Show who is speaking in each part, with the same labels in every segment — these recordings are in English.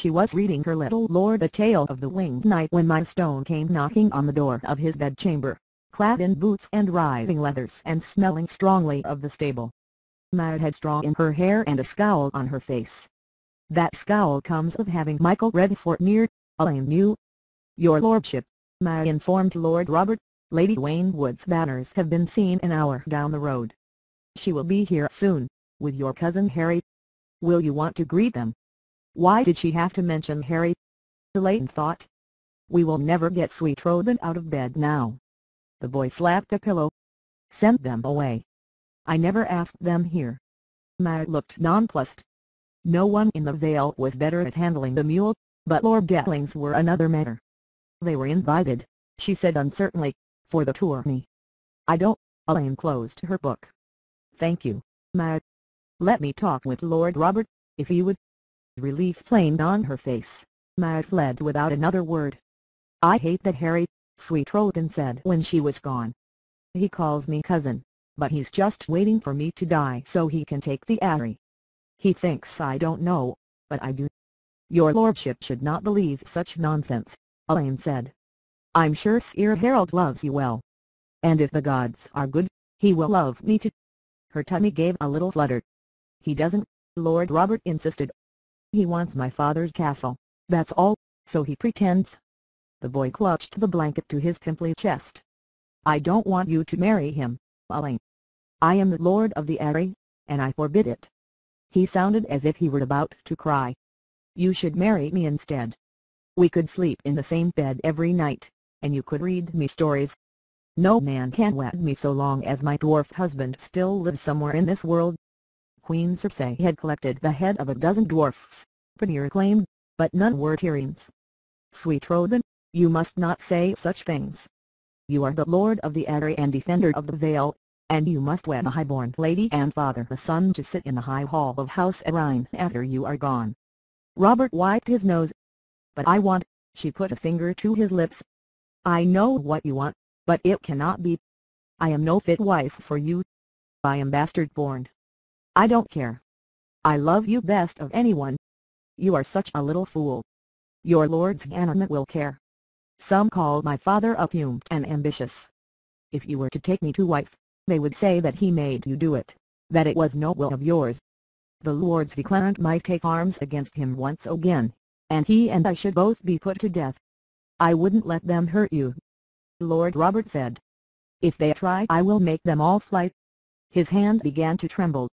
Speaker 1: she was reading her little lord a tale of the winged knight when my stone came knocking on the door of his bedchamber, clad in boots and riding leathers and smelling strongly of the stable. Maud had straw in her hair and a scowl on her face. That scowl comes of having Michael Redfort near, Alayne knew. Your lordship, Maud informed Lord Robert, Lady Waynwood's banners have been seen an hour down the road. She will be here soon, with your cousin Harry. Will you want to greet them? Why did she have to mention Harry? Alayne thought. We will never get Sweet Robin out of bed now. The boy slapped a pillow. Send them away. I never asked them here. Maud looked nonplussed. No one in the Vale was better at handling the mule, but Lord Dellings were another matter. They were invited, she said uncertainly, for the tourney. I don't, Alayne closed her book. Thank you, Maud. Let me talk with Lord Robert, if you would. Relief flamed on her face. Maud fled without another word. I hate that Harry, Sweet Robin said when she was gone. He calls me cousin, but he's just waiting for me to die so he can take the Aerie. He thinks I don't know, but I do. Your lordship should not believe such nonsense, Alayne said. I'm sure Sir Harold loves you well. And if the gods are good, he will love me too. Her tummy gave a little flutter. He doesn't, Lord Robert insisted. He wants my father's castle, that's all, so he pretends. The boy clutched the blanket to his pimply chest. I don't want you to marry him, Alayne. I am the lord of the Aerie, and I forbid it. He sounded as if he were about to cry. You should marry me instead. We could sleep in the same bed every night, and you could read me stories. No man can wed me so long as my dwarf husband still lives somewhere in this world. Queen Cersei had collected the head of a dozen dwarfs, Prettier claimed, but none were Tyrion's. Sweet Robin, you must not say such things. You are the lord of the Aerie and defender of the Vale, and you must wed a highborn lady and father the son to sit in the high hall of House Arryn after you are gone. Robert wiped his nose. But I want, she put a finger to his lips. I know what you want, but it cannot be. I am no fit wife for you. I am bastard-born. I don't care. I love you best of anyone. You are such a little fool. Your lord's animate will care. Some call my father oppumed and ambitious. If you were to take me to wife, they would say that he made you do it, that it was no will of yours. The lords declarant might take arms against him once again, and he and I should both be put to death. I wouldn't let them hurt you. Lord Robert said. If they try I will make them all flight. His hand began to tremble.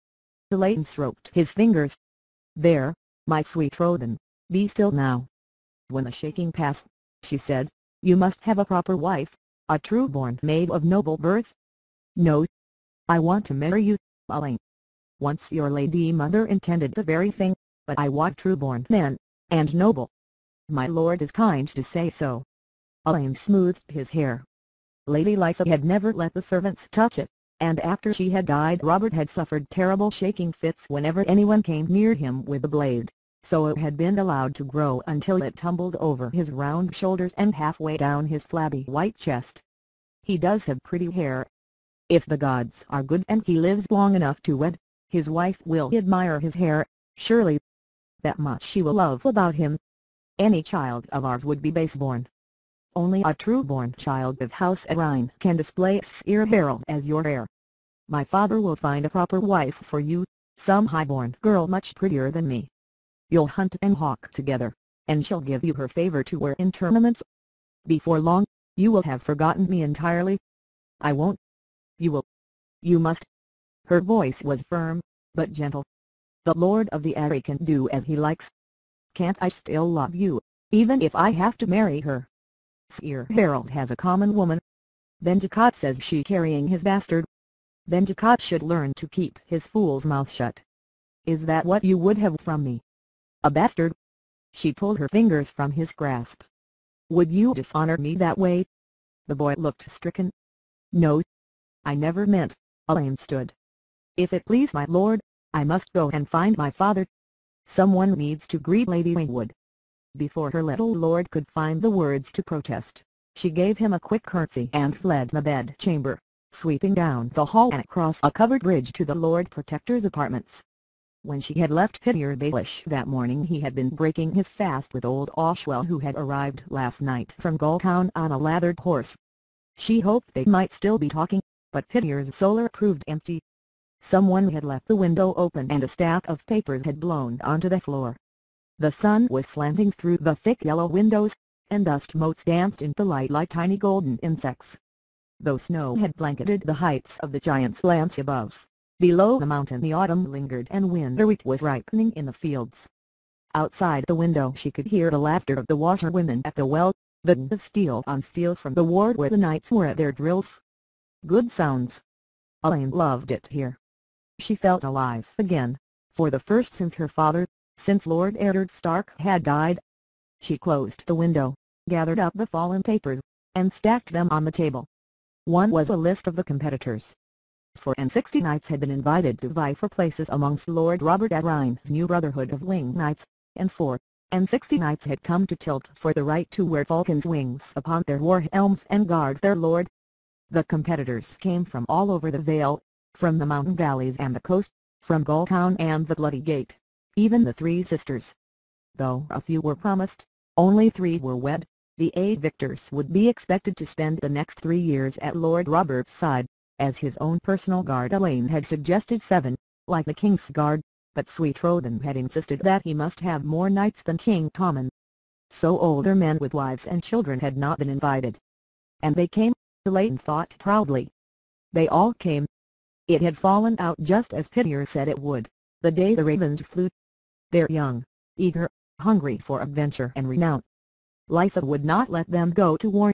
Speaker 1: Alayne stroked his fingers. There, my sweet Robin, be still now. When the shaking passed, she said, you must have a proper wife, a true-born maid of noble birth. No. I want to marry you, Alayne. Once your lady mother intended the very thing, but I want true-born men, and noble. My lord is kind to say so. Alayne smoothed his hair. Lady Lysa had never let the servants touch it, and after she had died Robert had suffered terrible shaking fits whenever anyone came near him with a blade, so it had been allowed to grow until it tumbled over his round shoulders and halfway down his flabby white chest. He does have pretty hair. If the gods are good and he lives long enough to wed, his wife will admire his hair, surely. That much she will love about him. Any child of ours would be baseborn. Only a true-born child of House Arryn can display Sir Harold as your heir. My father will find a proper wife for you, some high-born girl much prettier than me. You'll hunt and hawk together, and she'll give you her favor to wear in tournaments. Before long, you will have forgotten me entirely. I won't. You will. You must. Her voice was firm, but gentle. The Lord of the Aerie can do as he likes. Can't I still love you, even if I have to marry her? Sir Harold has a common woman. Then Jacot says she carrying his bastard. Then Jacot should learn to keep his fool's mouth shut. Is that what you would have from me? A bastard? She pulled her fingers from his grasp. Would you dishonor me that way? The boy looked stricken. No. I never meant, Alayne stood. If it please my lord, I must go and find my father. Someone needs to greet Lady Waynwood. Before her little lord could find the words to protest, she gave him a quick curtsy and fled the bed-chamber, sweeping down the hall and across a covered bridge to the Lord Protector's apartments. When she had left Petyr Baelish that morning he had been breaking his fast with old Oswell who had arrived last night from Gulltown on a lathered horse. She hoped they might still be talking, but Petyr's solar proved empty. Someone had left the window open and a stack of papers had blown onto the floor. The sun was slanting through the thick yellow windows, and dust motes danced in the light like tiny golden insects. Though snow had blanketed the heights of the Giant's Lance above, below the mountain the autumn lingered and winter wheat was ripening in the fields. Outside the window she could hear the laughter of the washerwomen at the well, the din of steel on steel from the ward where the knights were at their drills. Good sounds. Alayne loved it here. She felt alive again, for the first since her father, since Lord Eddard Stark had died. She closed the window, gathered up the fallen papers, and stacked them on the table. One was a list of the competitors. Four and sixty knights had been invited to vie for places amongst Lord Robert Arryn's new Brotherhood of Winged Knights, and four and sixty knights had come to tilt for the right to wear falcon's wings upon their war helms and guard their lord. The competitors came from all over the Vale, from the mountain valleys and the coast, from Gulltown and the Bloody Gate, even the three sisters. Though a few were promised, only three were wed, the eight victors would be expected to spend the next three years at Lord Robert's side, as his own personal guard Alayne had suggested seven, like the King's Guard, but Sweet Robin had insisted that he must have more knights than King Tommen. So older men with wives and children had not been invited. And they came, Alayne thought proudly. They all came. It had fallen out just as Petyr said it would, the day the ravens flew. They're young, eager, hungry for adventure and renown. Lysa would not let them go to war.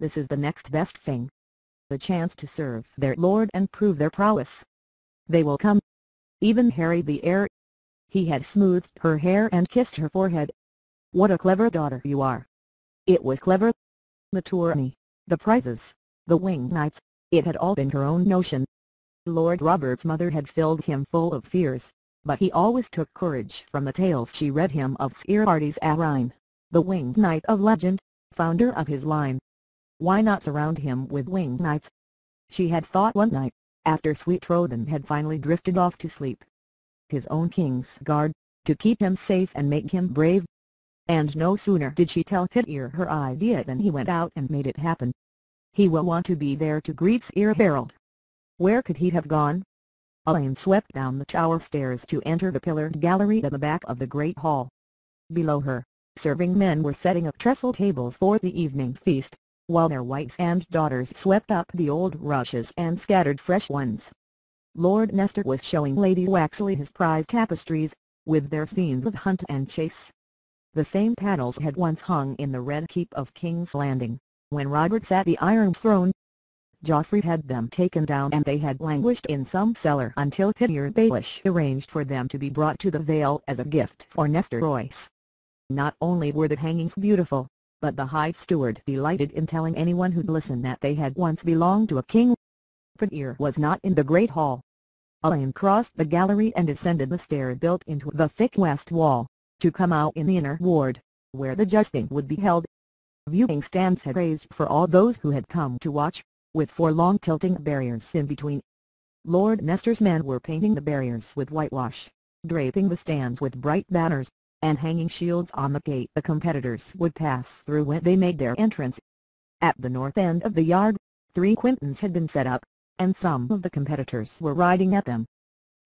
Speaker 1: This is the next best thing. The chance to serve their lord and prove their prowess. They will come, even Harry the heir. He had smoothed her hair and kissed her forehead. What a clever daughter you are. It was clever. The tourney, the prizes, the wing knights, it had all been her own notion. Lord Robert's mother had filled him full of fears, but he always took courage from the tales she read him of Sir-Ardes Arryn, the winged knight of legend, founder of his line. Why not surround him with winged knights? She had thought one night, after Sweet Robin had finally drifted off to sleep. His own king's guard, to keep him safe and make him brave. And no sooner did she tell Petyr her idea than he went out and made it happen. He will want to be there to greet Sir Harold. Where could he have gone? Alayne swept down the tower stairs to enter the pillared gallery at the back of the great hall. Below her, serving men were setting up trestle tables for the evening feast while their wives and daughters swept up the old rushes and scattered fresh ones. Lord Nestor was showing Lady Waxley his prize tapestries, with their scenes of hunt and chase. The same panels had once hung in the Red Keep of King's Landing, when Robert sat the Iron Throne. Joffrey had them taken down and they had languished in some cellar until Petyr Baelish arranged for them to be brought to the Vale as a gift for Nestor Royce. Not only were the hangings beautiful, but the High Steward delighted in telling anyone who'd listen that they had once belonged to a king. Petyr was not in the Great Hall. Alayne crossed the gallery and ascended the stair built into the thick west wall, to come out in the inner ward, where the justing would be held. Viewing stands had raised for all those who had come to watch, with four long tilting barriers in between. Lord Nestor's men were painting the barriers with whitewash, draping the stands with bright banners, and hanging shields on the gate the competitors would pass through when they made their entrance. At the north end of the yard, three quintains had been set up, and some of the competitors were riding at them.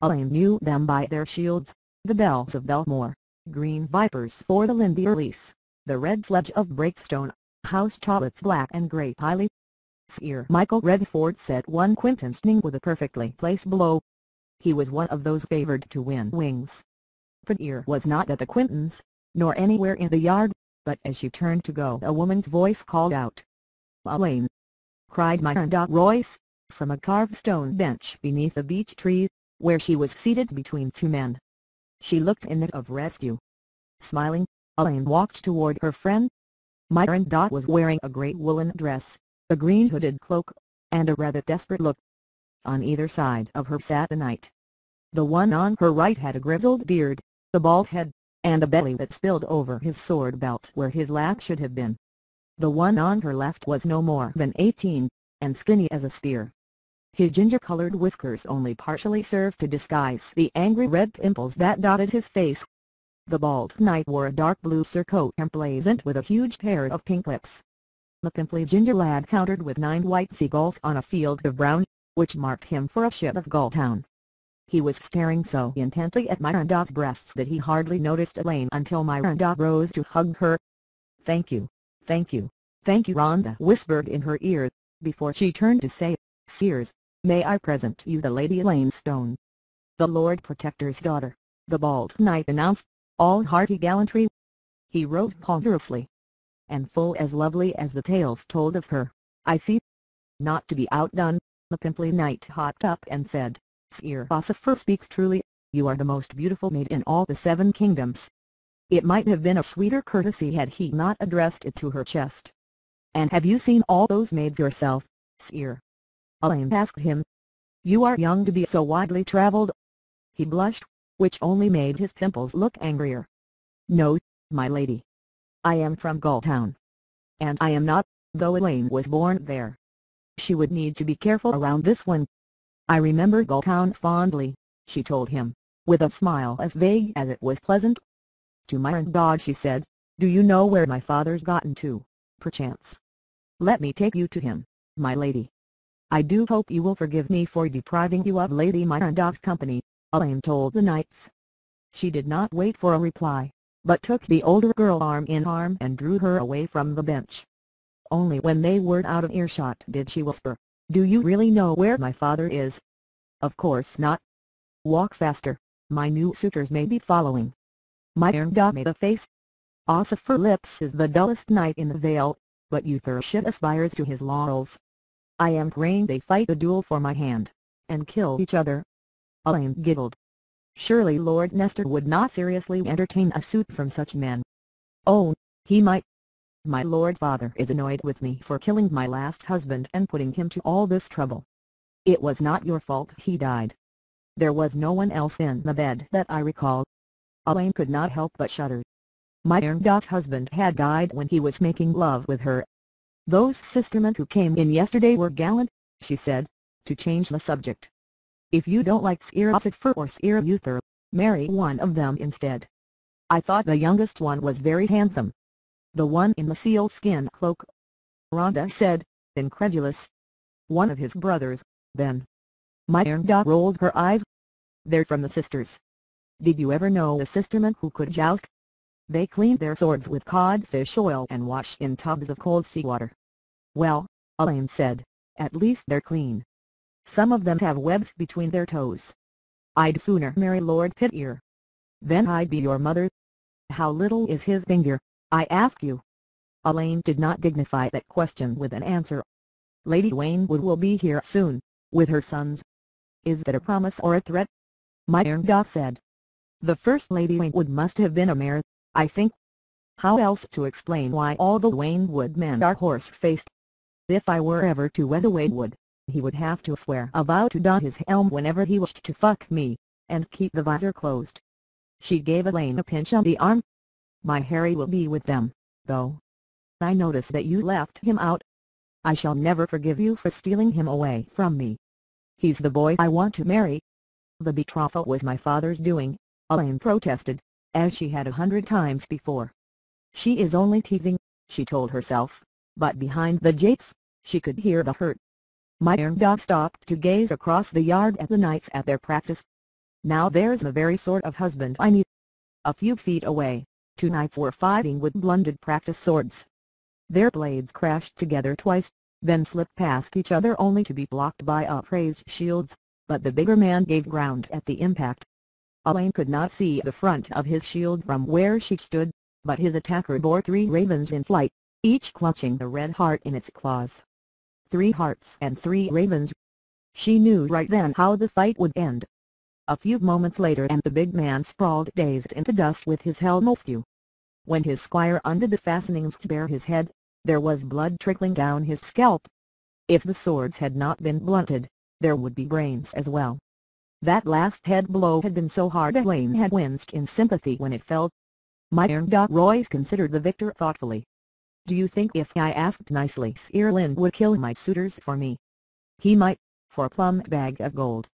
Speaker 1: Alayne knew them by their shields, the bells of Belmore, green vipers for the Lynderlys, the red sledge of Breakstone, house Tolletts black and grey paly. Sir Michael Redfort set one quintain with a perfectly placed blow. He was one of those favoured to win wings. Petyr was not at the Quintains, nor anywhere in the yard, but as she turned to go a woman's voice called out. Alayne! cried Myranda Royce, from a carved stone bench beneath a beech tree, where she was seated between two men. She looked in need of rescue. Smiling, Alayne walked toward her friend. Myron Dot was wearing a great woolen dress, a green hooded cloak, and a rather desperate look. On either side of her sat a knight. The one on her right had a grizzled beard, the bald head, and a belly that spilled over his sword belt where his lap should have been. The one on her left was no more than eighteen, and skinny as a spear. His ginger-colored whiskers only partially served to disguise the angry red pimples that dotted his face. The bald knight wore a dark blue surcoat emblazoned with a huge pair of pink lips. The pimply ginger lad countered with nine white seagulls on a field of brown, which marked him for a ship of Gulltown. He was staring so intently at Myranda's breasts that he hardly noticed Alayne until Myranda rose to hug her. Thank you, thank you, thank you Randa whispered in her ear, before she turned to say, Sears, may I present you the Lady Alayne Stone? The Lord Protector's daughter, the bald knight announced, all hearty gallantry. He rose ponderously. And full as lovely as the tales told of her, I see. Not to be outdone, the pimply knight hopped up and said, Sir Ossifer speaks truly, you are the most beautiful maid in all the seven kingdoms. It might have been a sweeter courtesy had he not addressed it to her chest. And have you seen all those maids yourself, Sir? Alayne asked him. You are young to be so widely traveled. He blushed, which only made his pimples look angrier. No, my lady. I am from Gulltown. And I am not, though Alayne was born there. She would need to be careful around this one, I remember Gulltown fondly, she told him, with a smile as vague as it was pleasant. To Myranda she said, Do you know where my father's gotten to, perchance? Let me take you to him, my lady. I do hope you will forgive me for depriving you of Lady Myranda's company, Alayne told the knights. She did not wait for a reply, but took the older girl arm in arm and drew her away from the bench. Only when they were out of earshot did she whisper, do you really know where my father is? Of course not. Walk faster, my new suitors may be following. My Myranda made a face. Ossifer Lipps is the dullest knight in the Vale, but Uthership aspires to his laurels. I am praying they fight a duel for my hand, and kill each other. Alayne giggled. Surely Lord Nestor would not seriously entertain a suit from such men. Oh, he might, my lord father is annoyed with me for killing my last husband and putting him to all this trouble. It was not your fault he died. There was no one else in the bed that I recall. Alayne could not help but shudder. Myranda's husband had died when he was making love with her. Those sistermen who came in yesterday were gallant, she said, to change the subject. If you don't like Sir Ossifer or Sir Uther, marry one of them instead. I thought the youngest one was very handsome, the one in the sealskin cloak. Randa said, incredulous. One of his brothers, then. My Myranda rolled her eyes. They're from the sisters. Did you ever know a sisterman who could joust? They cleaned their swords with codfish oil and washed in tubs of cold seawater. Well, Alayne said, at least they're clean. Some of them have webs between their toes. I'd sooner marry Lord Petyr. Then I'd be your mother. How little is his finger? I ask you. Alayne did not dignify that question with an answer. Lady Waynwood will be here soon, with her sons. Is that a promise or a threat? My Myranda said. The First Lady Waynwood must have been a mare, I think. How else to explain why all the Waynwood men are horse-faced? If I were ever to wed a Waynwood, he would have to swear a vow to don his helm whenever he wished to fuck me, and keep the visor closed. She gave Alayne a pinch on the arm, my Harry will be with them, though. I notice that you left him out. I shall never forgive you for stealing him away from me. He's the boy I want to marry. The betrothal was my father's doing, Alayne protested, as she had a hundred times before. She is only teasing, she told herself, but behind the japes, she could hear the hurt. Myranda stopped to gaze across the yard at the knights at their practice. Now there's the very sort of husband I need. A few feet away, Two knights were fighting with blunted practice swords. Their blades crashed together twice, then slipped past each other only to be blocked by upraised shields, but the bigger man gave ground at the impact. Alayne could not see the front of his shield from where she stood, but his attacker bore three ravens in flight, each clutching the red heart in its claws. Three hearts and three ravens. She knew right then how the fight would end. A few moments later and the big man sprawled dazed into dust with his helm askew. When his squire undid the fastenings to bare his head, there was blood trickling down his scalp. If the swords had not been blunted, there would be brains as well. That last head blow had been so hard Alayne had winced in sympathy when it fell. Myranda Royce considered the victor thoughtfully. Do you think if I asked nicely Lyn would kill my suitors for me? He might, for a plum bag of gold.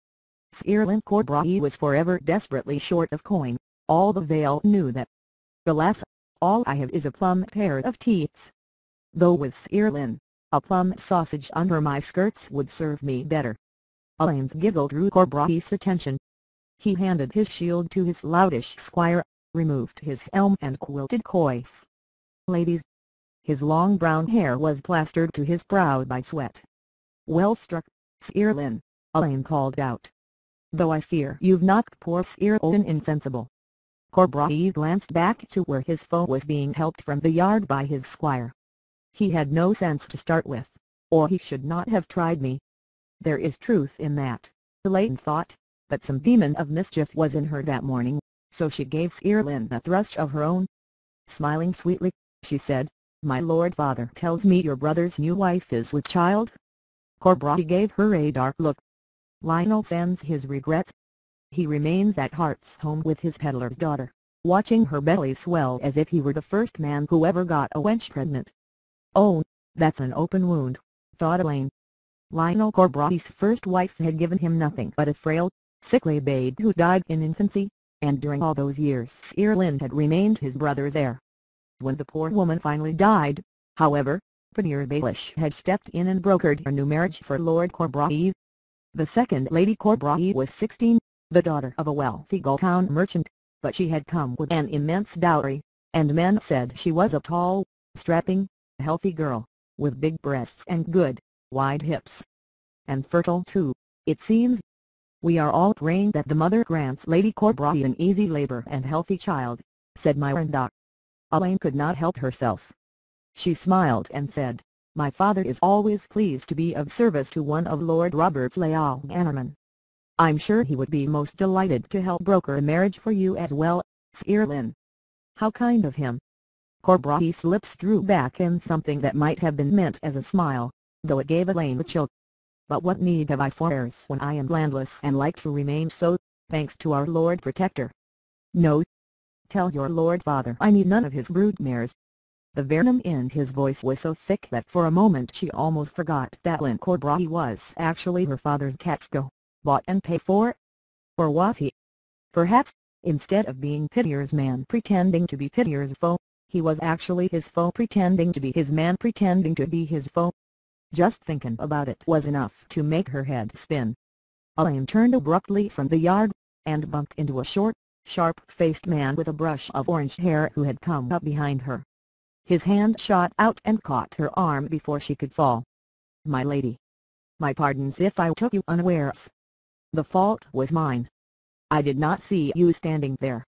Speaker 1: Sirlin Corbray was forever desperately short of coin, all the Vale knew that. Alas, all I have is a plum pair of teats. Though with Ser Lyn, a plum sausage under my skirts would serve me better. Alayne's giggle drew Corbray's attention. He handed his shield to his loutish squire, removed his helm and quilted coif. Ladies. His long brown hair was plastered to his brow by sweat. Well struck, Sirlin, Alayne called out though I fear you've knocked poor Sir Owen insensible. Corbray glanced back to where his foe was being helped from the yard by his squire. He had no sense to start with, or he should not have tried me. There is truth in that, Alayne thought, but some demon of mischief was in her that morning, so she gave Ser Lyn a thrust of her own. Smiling sweetly, she said, My lord father tells me your brother's new wife is with child. Corbray gave her a dark look, Lionel sends his regrets. He remains at Heart's home with his peddler's daughter, watching her belly swell as if he were the first man who ever got a wench pregnant. Oh, that's an open wound, thought Alayne. Lionel Corbray's first wife had given him nothing but a frail, sickly babe who died in infancy, and during all those years Ser Lyn had remained his brother's heir. When the poor woman finally died, however, Penelope Baelish had stepped in and brokered a new marriage for Lord Corbray, the second Lady Corbray was 16, the daughter of a wealthy Gulltown merchant, but she had come with an immense dowry, and men said she was a tall, strapping, healthy girl, with big breasts and good, wide hips. And fertile too, it seems. We are all praying that the mother grants Lady Corbray an easy labor and healthy child, said Myranda. Alayne could not help herself. She smiled and said, my father is always pleased to be of service to one of Lord Robert's leal Bannermen. I'm sure he would be most delighted to help broker a marriage for you as well, Ser Lyn. How kind of him. Corbray's lips drew back in something that might have been meant as a smile, though it gave Alayne a chill. But what need have I for heirs when I am landless and like to remain so, thanks to our Lord Protector? No. Tell your Lord Father I need none of his brood mares, the venom in his voice was so thick that for a moment she almost forgot that Lyn Corbray was actually her father's catchco, bought and paid for. Or was he? Perhaps, instead of being Petyr's man pretending to be Petyr's foe, he was actually his foe pretending to be his man pretending to be his foe. Just thinking about it was enough to make her head spin. Alayne turned abruptly from the yard, and bumped into a short, sharp-faced man with a brush of orange hair who had come up behind her. His hand shot out and caught her arm before she could fall. My lady. My pardons if I took you unawares. The fault was mine. I did not see you standing there.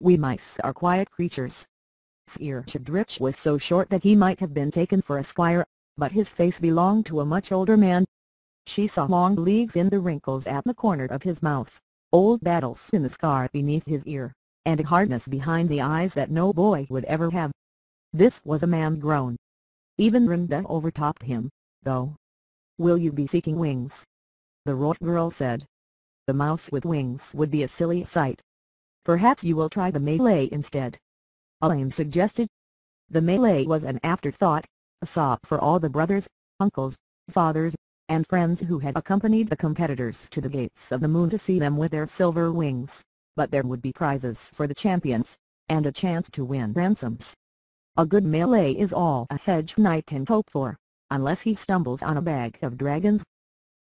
Speaker 1: We mice are quiet creatures. Sir Shadrich was so short that he might have been taken for a squire, but his face belonged to a much older man. She saw long leagues in the wrinkles at the corner of his mouth, old battles in the scar beneath his ear, and a hardness behind the eyes that no boy would ever have. This was a man grown. Even Randa overtopped him, though. Will you be seeking wings? The Royce girl said. The mouse with wings would be a silly sight. Perhaps you will try the melee instead. Alayne suggested. The melee was an afterthought, a sop for all the brothers, uncles, fathers, and friends who had accompanied the competitors to the gates of the moon to see them with their silver wings, but there would be prizes for the champions, and a chance to win ransoms. A good melee is all a hedge knight can hope for, unless he stumbles on a bag of dragons.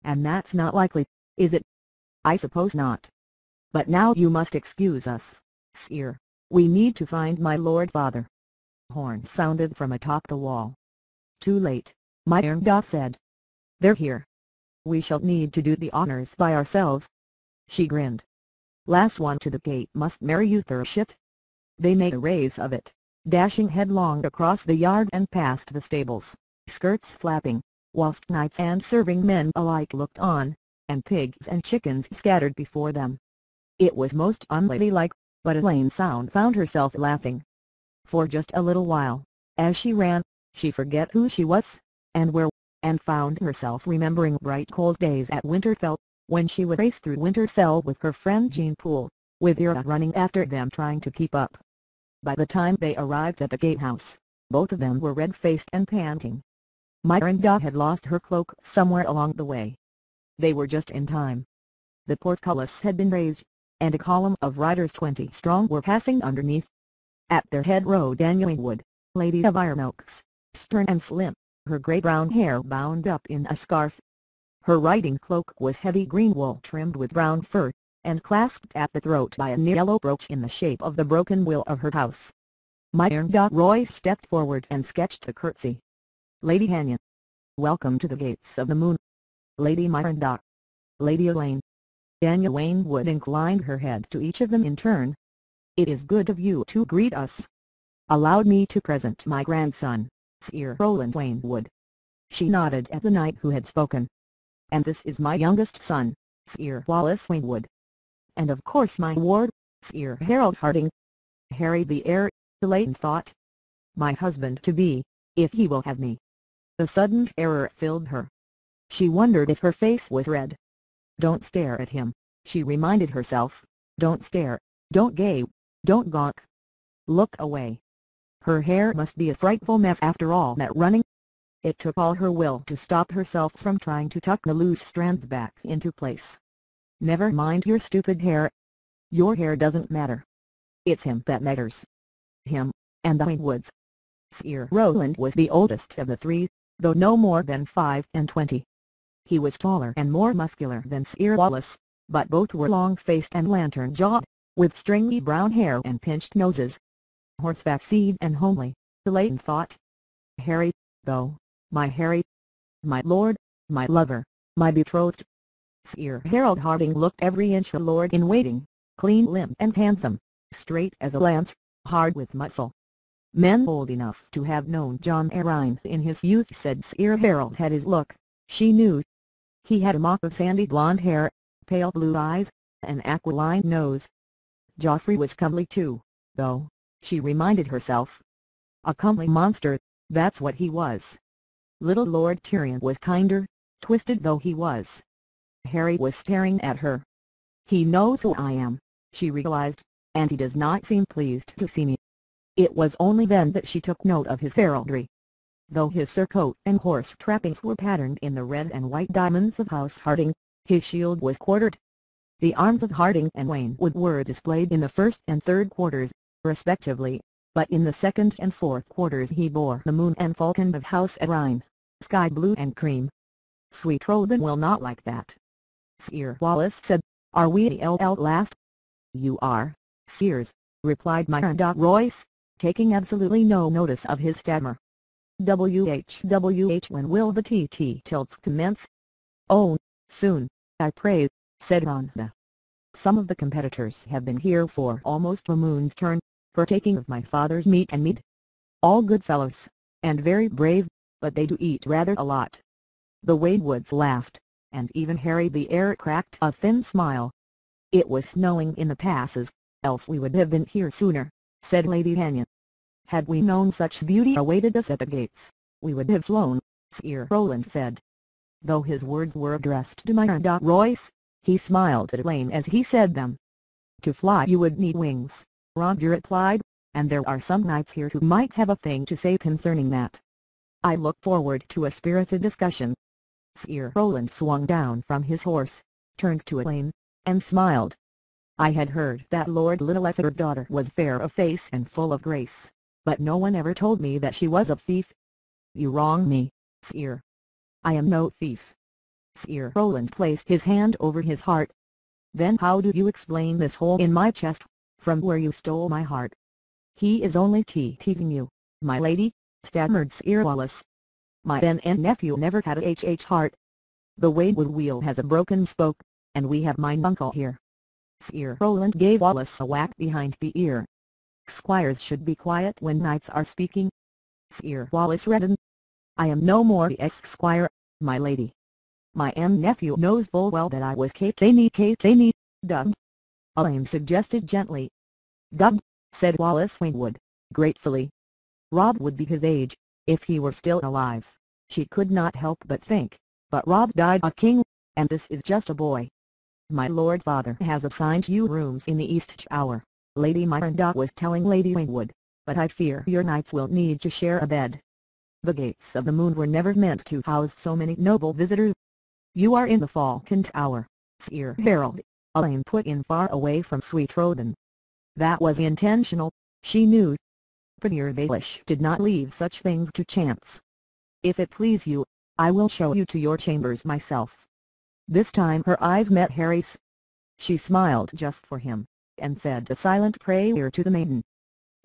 Speaker 1: And that's not likely, is it? I suppose not. But now you must excuse us, Sir. We need to find my lord father. Horns sounded from atop the wall. Too late, Myranda said. They're here. We shall need to do the honors by ourselves. She grinned. Last one to the gate must marry you shit. They made a race of it dashing headlong across the yard and past the stables, skirts flapping, whilst knights and serving men alike looked on, and pigs and chickens scattered before them. It was most unladylike, but Alayne Sound found herself laughing. For just a little while, as she ran, she forget who she was, and where, and found herself remembering bright cold days at Winterfell, when she would race through Winterfell with her friend Jeyne Poole, with Arya running after them trying to keep up. By the time they arrived at the gatehouse, both of them were red-faced and panting. Myranda had lost her cloak somewhere along the way. They were just in time. The portcullis had been raised, and a column of riders twenty strong were passing underneath. At their head rode Daniel Wood, Lady of Iron-Oaks, stern and slim, her grey brown hair bound up in a scarf. Her riding cloak was heavy green wool trimmed with brown fur, and clasped at the throat by a yellow brooch in the shape of the broken wheel of her house. Myrna Royce stepped forward and sketched a curtsy. Lady Anya. Welcome to the gates of the moon. Lady Myrna. Lady Alayne. Daniel Waynwood inclined her head to each of them in turn. It is good of you to greet us. Allowed me to present my grandson, Sir Roland Waynwood. She nodded at the knight who had spoken. And this is my youngest son, Sir Wallace Waynwood. And of course my ward, Sir Harold Hardyng. Harry the heir, Alayne thought. My husband-to-be, if he will have me. The sudden terror filled her. She wondered if her face was red. Don't stare at him, she reminded herself. Don't stare, don't gape, don't gawk. Look away. Her hair must be a frightful mess after all that running. It took all her will to stop herself from trying to tuck the loose strands back into place. Never mind your stupid hair. Your hair doesn't matter. It's him that matters. Him, and the Woods. Sir Roland was the oldest of the three, though no more than five and twenty. He was taller and more muscular than Sir Wallace, but both were long-faced and lantern-jawed, with stringy brown hair and pinched noses. Horseback seed and homely, Alayne thought. Harry, though, my Harry, my lord, my lover, my betrothed. Sir Harold Hardyng looked every inch a lord in waiting, clean-limbed and handsome, straight as a lance, hard with muscle. Men old enough to have known John Arryn in his youth said Sir Harold had his look, she knew, he had a mop of sandy blonde hair, pale blue eyes, an aquiline nose. Joffrey was comely too, though, she reminded herself. A comely monster, that's what he was. Little Lord Tyrion was kinder, twisted though he was. Harry was staring at her. He knows who I am, she realized, and he does not seem pleased to see me. It was only then that she took note of his heraldry. Though his surcoat and horse trappings were patterned in the red and white diamonds of House Hardyng, his shield was quartered. The arms of Hardyng and Waynwood were displayed in the first and third quarters, respectively, but in the second and fourth quarters he bore the moon and falcon of House Arryn, sky blue and cream. Sweet Robin will not like that. Sir Wallace said, Are we at last? You are, Sears, replied Myrna Royce, taking absolutely no notice of his stammer. WHWH when will the TT tilts commence? Oh, soon, I pray, said Randa. Some of the competitors have been here for almost a moon's turn, partaking of my father's meat and mead. All good fellows, and very brave, but they do eat rather a lot. The Waynwoods laughed, and even Harry the Heir cracked a thin smile. It was snowing in the passes, else we would have been here sooner, said Lady Anya. Had we known such beauty awaited us at the gates, we would have flown, Sir Roland said. Though his words were addressed to Myrna Royce, he smiled at Alayne as he said them. To fly you would need wings, Roger replied, and there are some knights here who might have a thing to say concerning that. I look forward to a spirited discussion. Sir Roland swung down from his horse, turned to Alayne, and smiled. I had heard that Lord Little Littlefather's daughter was fair of face and full of grace but no one ever told me that she was a thief. You wrong me, Sir. I am no thief. Sir Roland placed his hand over his heart. Then how do you explain this hole in my chest, from where you stole my heart? He is only teasing you, my lady, stammered Sir Wallace. My Ben and nephew never had a HH heart. The Waynwood wheel has a broken spoke, and we have my uncle here. Sir Roland gave Wallace a whack behind the ear. Squires should be quiet when knights are speaking. Sir Wallace reddened. I am no more the esquire, my lady. My M nephew knows full well that I was Caetani Caetani, dubbed. Alayne suggested gently. Dubbed, said Wallace Waynwood, gratefully. Robb would be his age, if he were still alive, she could not help but think, but Rob died a king, and this is just a boy. My lord father has assigned you rooms in the East Tower. Lady Myrna was telling Lady Waynwood, but I fear your knights will need to share a bed. The gates of the moon were never meant to house so many noble visitors. You are in the Falcon Tower, Sir Harold, Alayne put in far away from Sweet Robin. That was intentional, she knew. Premier Baelish did not leave such things to chance. If it please you, I will show you to your chambers myself. This time her eyes met Harry's. She smiled just for him, and said a silent prayer to the maiden.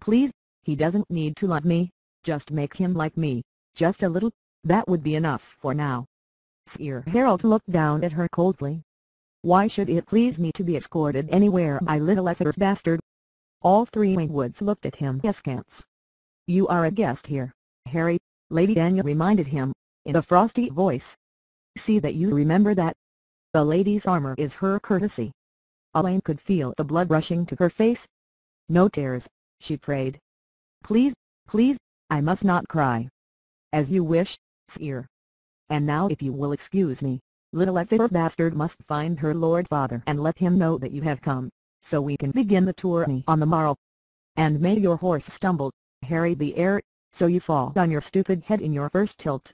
Speaker 1: Please, he doesn't need to love me, just make him like me, just a little, that would be enough for now. Sir Harold looked down at her coldly. Why should it please me to be escorted anywhere by little Ethel's bastard? All three Wingwoods looked at him askance. You are a guest here, Harry, Lady Daniel reminded him, in a frosty voice. See that you remember that. The lady's armor is her courtesy. Alayne could feel the blood rushing to her face. No tears, she prayed. Please, please, I must not cry. As you wish, sire. And now if you will excuse me, little Ether bastard must find her lord father and let him know that you have come, so we can begin the tourney on the morrow. And may your horse stumble, Harry the heir, so you fall on your stupid head in your first tilt.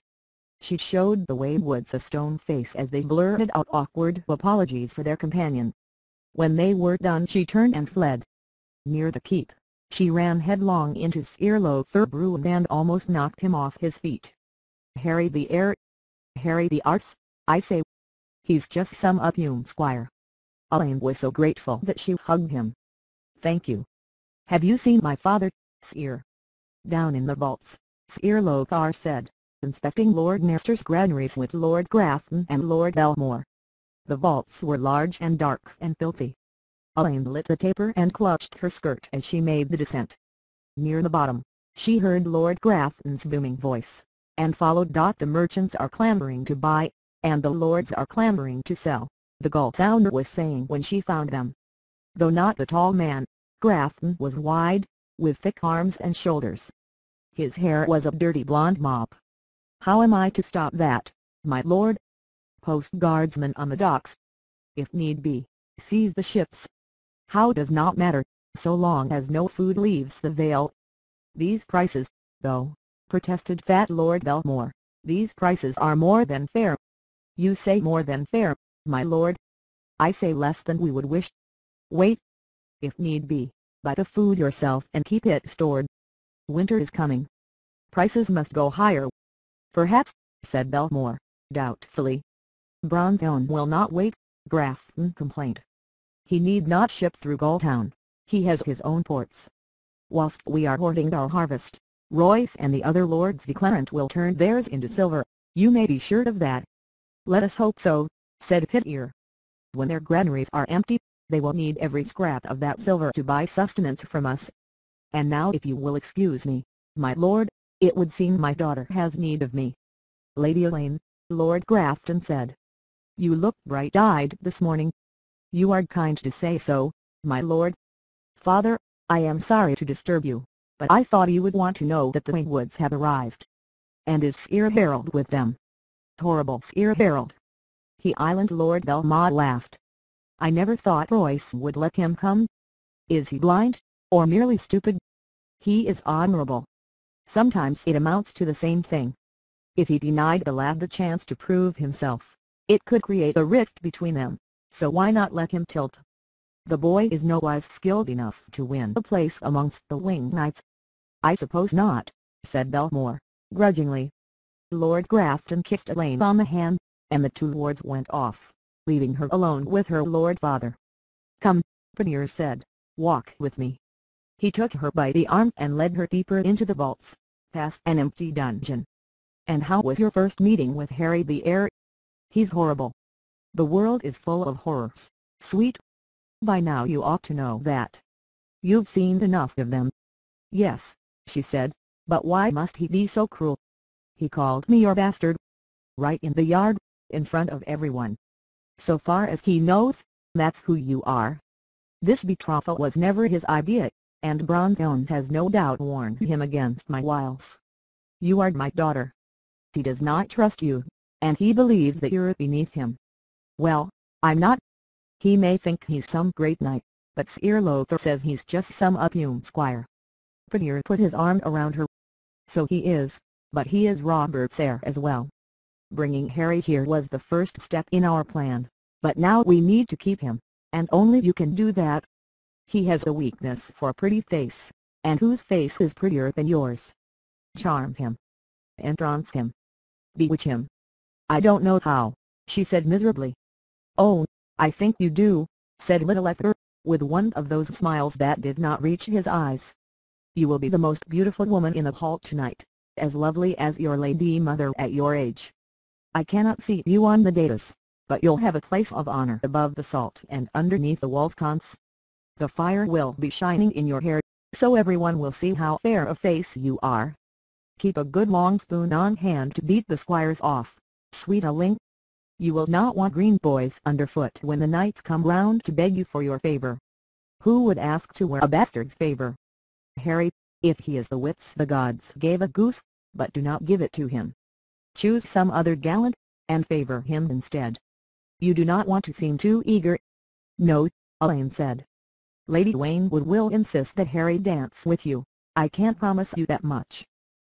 Speaker 1: She showed the Wingwoods a stone face as they blurted out awkward apologies for their companion. When they were done she turned and fled. Near the keep, she ran headlong into Sir Lothor Brune and almost knocked him off his feet. Harry the heir, Harry the Arts, I say. He's just some up-young squire. Alayne was so grateful that she hugged him. Thank you. Have you seen my father, Sir? Down in the vaults, Sir Lothor said, inspecting Lord Nestor's granaries with Lord Grafton and Lord Belmore. The vaults were large and dark and filthy. Alayne lit the taper and clutched her skirt as she made the descent. Near the bottom, she heard Lord Grafton's booming voice and followed. The merchants are clamoring to buy, and the lords are clamoring to sell, the Gulltowner was saying when she found them. Though not the tall man, Grafton was wide, with thick arms and shoulders. His hair was a dirty blonde mop. How am I to stop that, my lord? Post guardsmen on the docks. If need be, seize the ships. How does not matter, so long as no food leaves the Vale. These prices, though, protested fat Lord Belmore. These prices are more than fair. You say more than fair, my lord. I say less than we would wish. Wait. If need be, buy the food yourself and keep it stored. Winter is coming. Prices must go higher. Perhaps, said Belmore, doubtfully. Bronze Yohn will not wait, Grafton complained. He need not ship through Gulltown. He has his own ports. Whilst we are hoarding our harvest, Royce and the other lords declarant will turn theirs into silver, you may be sure of that. Let us hope so, said Petyr. When their granaries are empty, they will need every scrap of that silver to buy sustenance from us. And now if you will excuse me, my lord, it would seem my daughter has need of me. Lady Alayne, Lord Grafton said. You look bright-eyed this morning. You are kind to say so, my lord. Father, I am sorry to disturb you but I thought you would want to know that the Wingwoods have arrived. And is Sir Harold with them? Horrible Sir Harold. He Island Lord Belmore laughed. I never thought Royce would let him come. Is he blind, or merely stupid? He is honorable. Sometimes it amounts to the same thing. If he denied the lad the chance to prove himself, it could create a rift between them, so why not let him tilt? The boy is nowise skilled enough to win a place amongst the wing knights, I suppose not, said Belmore, grudgingly. Lord Grafton kissed Alayne on the hand, and the two lords went off, leaving her alone with her lord father. Come, Premier said, walk with me. He took her by the arm and led her deeper into the vaults, past an empty dungeon. And how was your first meeting with Harry the heir? He's horrible. The world is full of horrors, sweet. By now you ought to know that. You've seen enough of them. Yes, she said, but why must he be so cruel? He called me your bastard. Right in the yard, in front of everyone. So far as he knows, that's who you are. This betrothal was never his idea, and Bronze Yohn has no doubt warned him against my wiles. You are my daughter. He does not trust you, and he believes that you're beneath him. Well, I'm not. He may think he's some great knight, but Sir Lothor says he's just some up-young squire. Premier put his arm around her. So he is, but he is Robert's heir as well. Bringing Harry here was the first step in our plan, but now we need to keep him, and only you can do that. He has a weakness for a pretty face, and whose face is prettier than yours? Charm him. Entrance him. Bewitch him. I don't know how, she said miserably. Oh, I think you do, said little Ethel, with one of those smiles that did not reach his eyes. You will be the most beautiful woman in the hall tonight, as lovely as your lady mother at your age. I cannot see you on the dais, but you'll have a place of honor above the salt and underneath the walls cons. The fire will be shining in your hair, so everyone will see how fair a face you are. Keep a good long spoon on hand to beat the squires off, sweet a link. You will not want green boys underfoot when the knights come round to beg you for your favor. Who would ask to wear a bastard's favor? Harry, if he is the wits the gods gave a goose, but do not give it to him. Choose some other gallant, and favor him instead. You do not want to seem too eager. No, Alayne said. Lady Waynwood will insist that Harry dance with you, I can't promise you that much.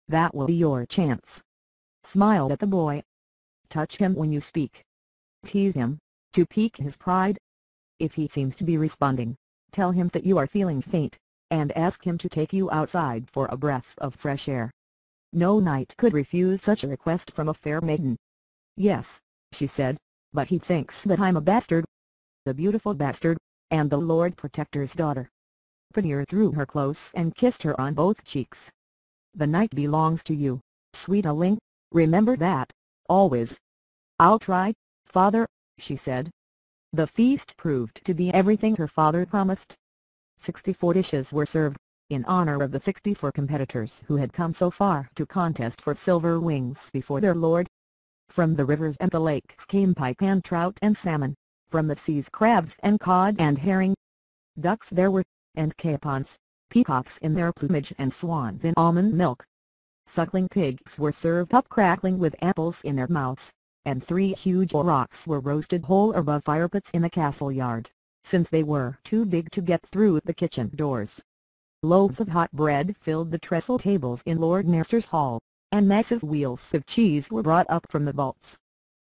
Speaker 1: That will be your chance. Smile at the boy. Touch him when you speak. Tease him, to pique his pride. If he seems to be responding, tell him that you are feeling faint, and ask him to take you outside for a breath of fresh air. No knight could refuse such a request from a fair maiden. Yes, she said, but he thinks that I'm a bastard. The beautiful bastard, and the Lord Protector's daughter. Petyr drew her close and kissed her on both cheeks. The night belongs to you, sweet-a-ling, remember that, always. I'll try, father, she said. The feast proved to be everything her father promised. Sixty-four dishes were served, in honor of the 64 competitors who had come so far to contest for silver wings before their lord. From the rivers and the lakes came pike and trout and salmon, from the seas crabs and cod and herring. Ducks there were, and capons, peacocks in their plumage and swans in almond milk. Suckling pigs were served up crackling with apples in their mouths, and three huge aurochs were roasted whole above firepits in the castle yard, since they were too big to get through the kitchen doors. Loaves of hot bread filled the trestle tables in Lord Mayor's hall, and massive wheels of cheese were brought up from the vaults.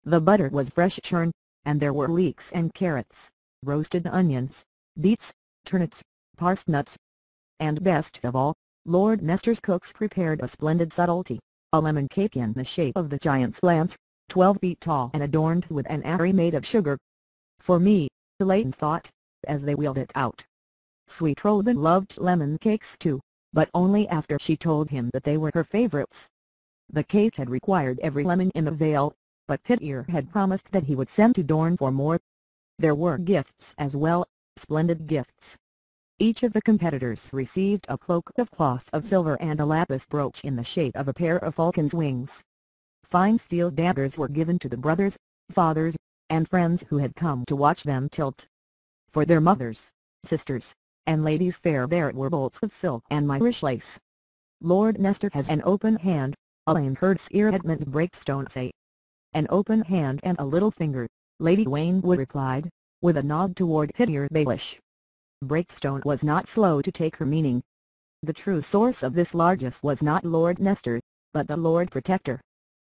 Speaker 1: The butter was fresh churned, and there were leeks and carrots, roasted onions, beets, turnips, parsnips. And best of all, Lord Nestor's cooks prepared a splendid subtlety, a lemon cake in the shape of the giant's lance, twelve feet tall and adorned with an aerie made of sugar. For me, Alayne thought, as they wheeled it out. Sweet Robin loved lemon cakes too, but only after she told him that they were her favorites. The cake had required every lemon in the vale, but Petyr had promised that he would send to Dorne for more. There were gifts as well, splendid gifts. Each of the competitors received a cloak of cloth of silver and a lapis brooch in the shape of a pair of falcon's wings. Fine steel daggers were given to the brothers, fathers, and friends who had come to watch them tilt. For their mothers, sisters, and ladies fair there were bolts of silk and Myrish lace. Lord Nestor has an open hand, Alayne heard Sir Edmund Breakstone say, an open hand and a little finger, Lady Waynwood replied, with a nod toward Petyr Baelish. Breakstone was not slow to take her meaning. The true source of this largesse was not Lord Nestor, but the Lord Protector.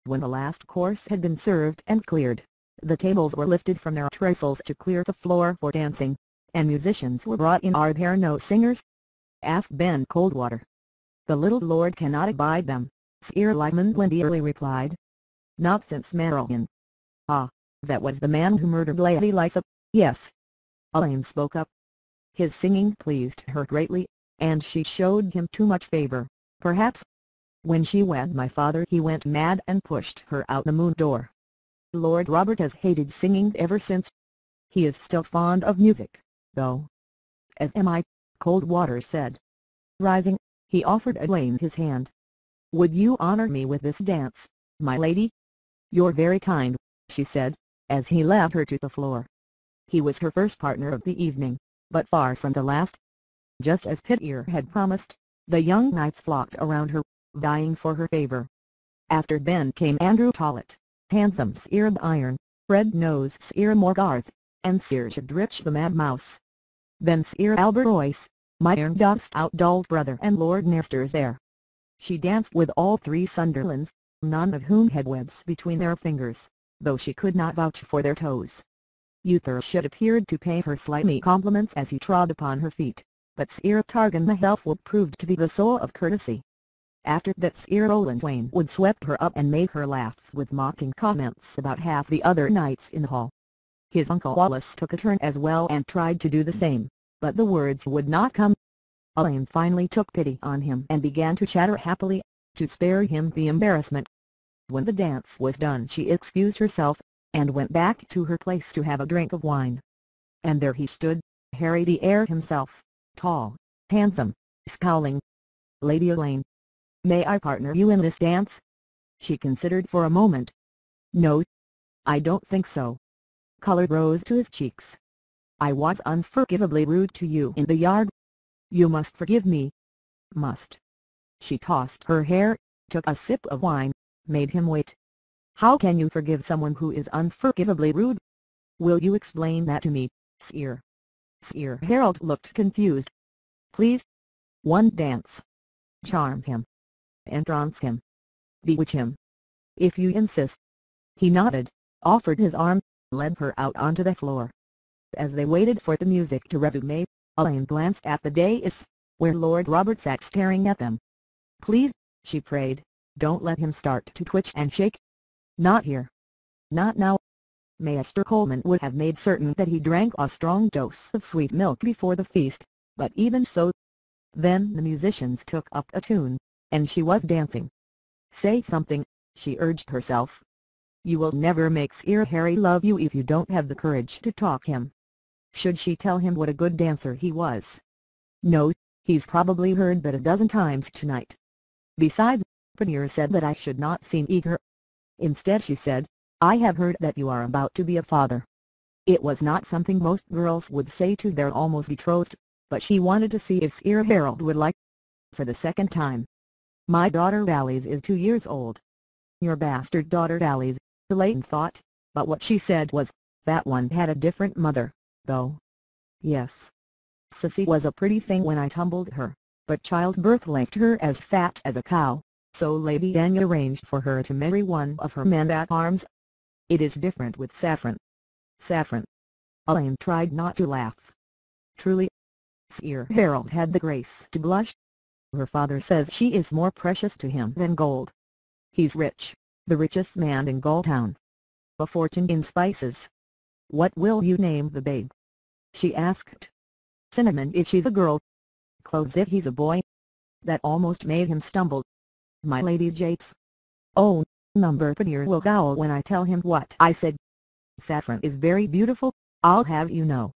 Speaker 1: When the last course had been served and cleared, the tables were lifted from their trestles to clear the floor for dancing, and musicians were brought in are there no singers? asked Ben Coldwater. The little lord cannot abide them, Sir Lyman Glendearly replied, not since Merowind. Ah, that was the man who murdered Lady Lysa, yes. Alayne spoke up. His singing pleased her greatly, and she showed him too much favor, perhaps. When she wed my father he went mad and pushed her out the moon door. Lord Robert has hated singing ever since. He is still fond of music, though. As am I, Coldwater said. Rising, he offered Alayne his hand. Would you honor me with this dance, my lady? You're very kind, she said, as he led her to the floor. He was her first partner of the evening, but far from the last. Just as Petyr had promised, the young knights flocked around her, dying for her favor. After Ben came Andrew Tollet, handsome Sir Iron, red-nosed Sir Morgarth, and Sir Shadrich the Mad Mouse. Then Sir Albert Royce, Myranda's stout brother and Lord Nestor's heir. She danced with all three Sunderlands, none of whom had webs between their fingers, though she could not vouch for their toes. Uthershid appeared to pay her slightly compliments as he trod upon her feet, but Sir Targan the helpful proved to be the soul of courtesy. After that Sir Roland Waynwood swept her up and made her laugh with mocking comments about half the other knights in the hall. His uncle Wallace took a turn as well and tried to do the same, but the words would not come. Alayne finally took pity on him and began to chatter happily, to spare him the embarrassment. When the dance was done she excused herself, and went back to her place to have a drink of wine. And there he stood, Harry the Heir himself, tall, handsome, scowling. Lady Alayne. May I partner you in this dance? She considered for a moment. No. I don't think so. Color rose to his cheeks. I was unforgivably rude to you in the yard. You must forgive me. Must. She tossed her hair, took a sip of wine, made him wait. How can you forgive someone who is unforgivably rude? Will you explain that to me, Sir? Sir Harrold looked confused. Please. One dance. Charm him. Entrance him. Bewitch him. If you insist. He nodded, offered his arm, led her out onto the floor. As they waited for the music to resume, Alayne glanced at the dais, where Lord Robert sat staring at them. Please, she prayed, don't let him start to twitch and shake. Not here. Not now. Maester Colemon would have made certain that he drank a strong dose of sweet milk before the feast, but even so. Then the musicians took up a tune, and she was dancing. Say something, she urged herself. You will never make Sir Harry love you if you don't have the courage to talk him. Should she tell him what a good dancer he was? No, he's probably heard that a dozen times tonight. Besides, Pannier said that I should not seem eager. Instead she said, I have heard that you are about to be a father. It was not something most girls would say to their almost betrothed, but she wanted to see if Sir Harrold would like. For the second time. My daughter Alys is two years old. Your bastard daughter Alys, Alayne thought, but what she said was, that one had a different mother, though. Yes. Sissy was a pretty thing when I tumbled her but childbirth left her as fat as a cow, so Lady Anya arranged for her to marry one of her men-at-arms. It is different with Saffron. Saffron. Alayne tried not to laugh. Truly, Sir Harrold had the grace to blush. Her father says she is more precious to him than gold. He's rich, the richest man in Gulltown. A fortune in spices. What will you name the babe? She asked. Cinnamon if she's a girl, clothes if he's a boy. That almost made him stumble. My Lady Japes. Oh, number Pannier will gowl when I tell him what I said. Saffron is very beautiful, I'll have you know.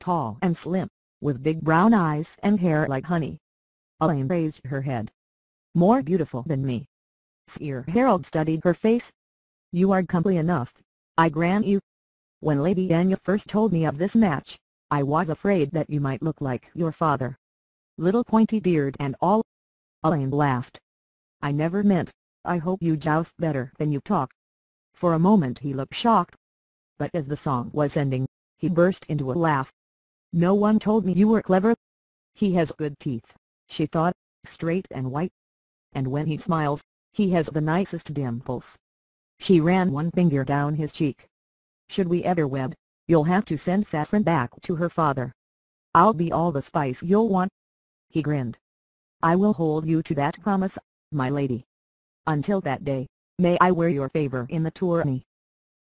Speaker 1: Tall and slim, with big brown eyes and hair like honey. Alayne raised her head. More beautiful than me. Sir Harrold studied her face. You are comely enough, I grant you. When Lady Anya first told me of this match, I was afraid that you might look like your father little pointy beard and all. Alayne laughed. I never meant, I hope you joust better than you talk. For a moment he looked shocked. But as the song was ending, he burst into a laugh. No one told me you were clever. He has good teeth, she thought, straight and white. And when he smiles, he has the nicest dimples. She ran one finger down his cheek. Should we ever wed, you'll have to send Saffron back to her father. I'll be all the spice you'll want, he grinned. I will hold you to that promise, my lady. Until that day, may I wear your favor in the tourney.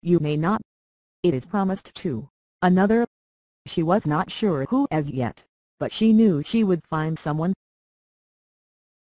Speaker 1: You may not. It is promised to another. She was not sure who as yet, but she knew she would find someone